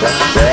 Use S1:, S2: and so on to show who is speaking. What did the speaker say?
S1: Yeah.